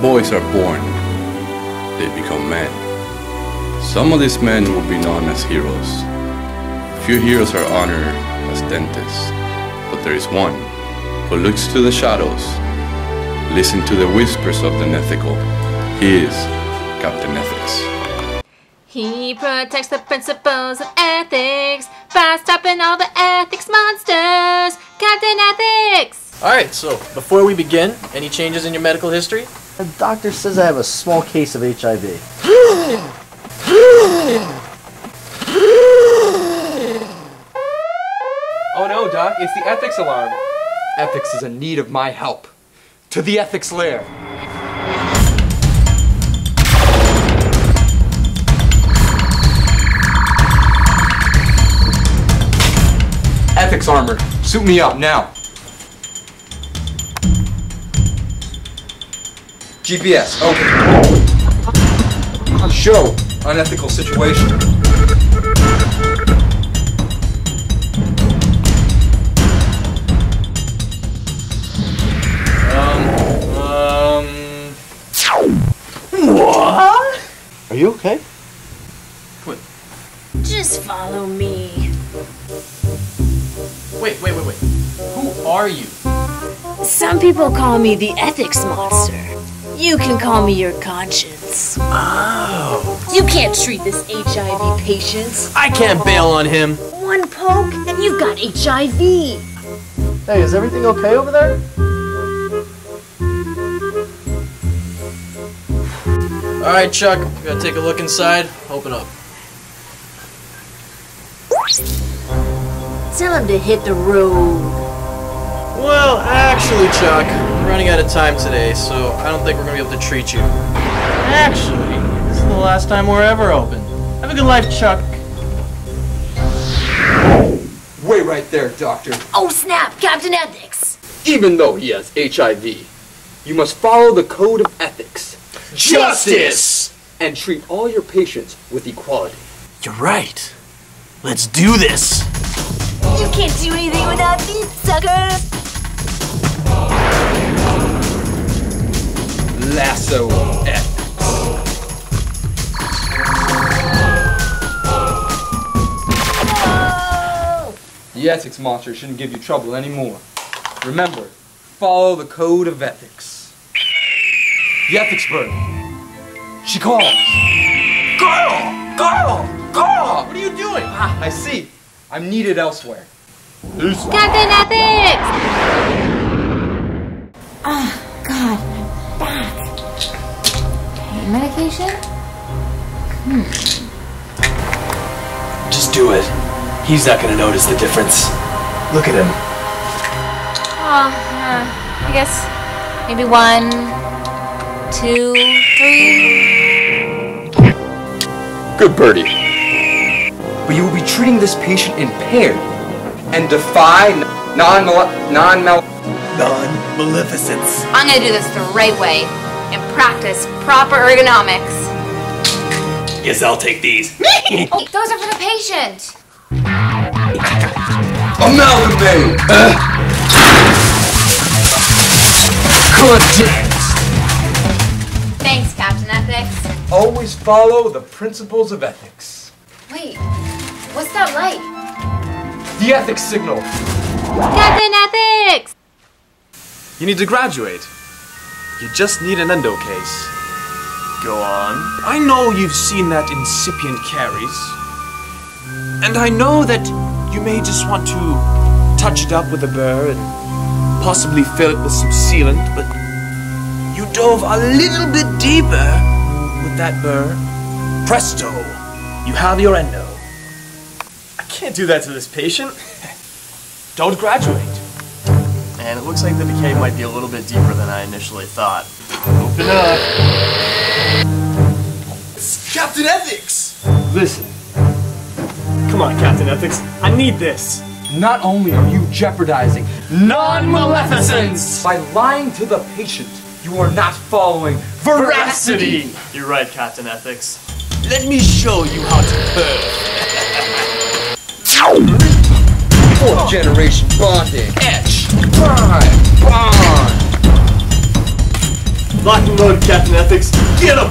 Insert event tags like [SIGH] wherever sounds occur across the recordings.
Boys are born, they become men. Some of these men will be known as heroes. Few heroes are honored as dentists, but there is one who looks to the shadows, listens to the whispers of the unethical. He is Captain Ethics. He protects the principles of ethics by stopping all the ethics monsters. Captain Ethics! Alright, so before we begin, any changes in your medical history? The doctor says I have a small case of HIV. Oh no, Doc, it's the ethics alarm. Ethics is in need of my help. To the ethics lair. Ethics armor, suit me up now. GPS, open. Show unethical situation. Um, um... What? Are you okay? What? Just follow me. Wait, wait, wait, wait. Who are you? Some people call me the ethics monster. You can call me your conscience. Oh. You can't treat this HIV patient. I can't bail on him. One poke and you've got HIV. Hey, is everything okay over there? Alright, Chuck, we gotta take a look inside. Open up. Tell him to hit the road. Well, actually, Chuck, we're running out of time today, so I don't think we're gonna be able to treat you. Actually, this is the last time we're ever open. Have a good life, Chuck. Wait right there, Doctor. Oh snap, Captain Ethics. Even though he has HIV, you must follow the code of ethics Justice! and treat all your patients with equality. You're right. Let's do this. You can't do anything without these suckers. Lasso ethics. No! The ethics monster shouldn't give you trouble anymore. Remember, follow the code of ethics. The ethics bird. She calls. Girl! Girl! Girl! What are you doing? Ah, I see. I'm needed elsewhere. Captain Ethics! God, Pain medication? Just do it. He's not gonna notice the difference. Look at him. Oh, uh, I guess maybe one, two, three. Good birdie. But you will be treating this patient impaired and defy non non mal Non-maleficence. I'm gonna do this the right way and practice proper ergonomics. Guess I'll take these. [LAUGHS] Oh, those are for the patient. amalgamate. Content. Thanks, Captain Ethics. Always follow the principles of ethics. Wait, what's that light? The ethics signal. Captain Ethics! You need to graduate. You just need an endo case. Go on. I know you've seen that incipient caries. And I know that you may just want to touch it up with a burr and possibly fill it with some sealant, but you dove a little bit deeper with that burr. Presto! You have your endo. I can't do that to this patient. [LAUGHS] Don't graduate. And it looks like the decay might be a little bit deeper than I initially thought. Open up. It's Captain Ethics! Listen. Come on, Captain Ethics. I need this. Not only are you jeopardizing Non-maleficence! by lying to the patient, you are not following veracity. You're right, Captain Ethics. Let me show you how to perv. [LAUGHS] Fourth generation bonding. Prime. Bond. Lock and load, Captain Ethics. Get him!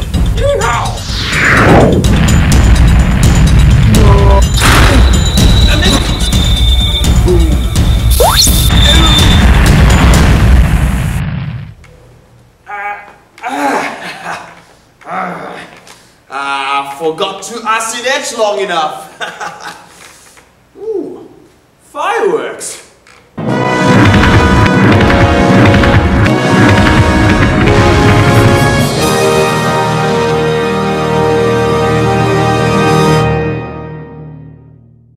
Ah, Ah forgot to acid etch long enough. Ooh, fireworks.